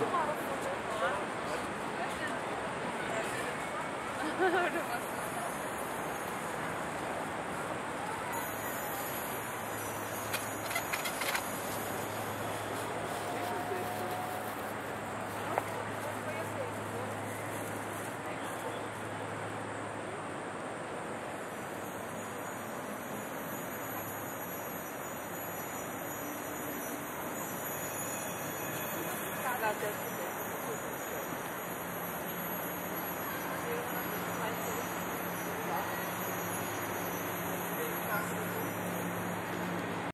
Orada bak.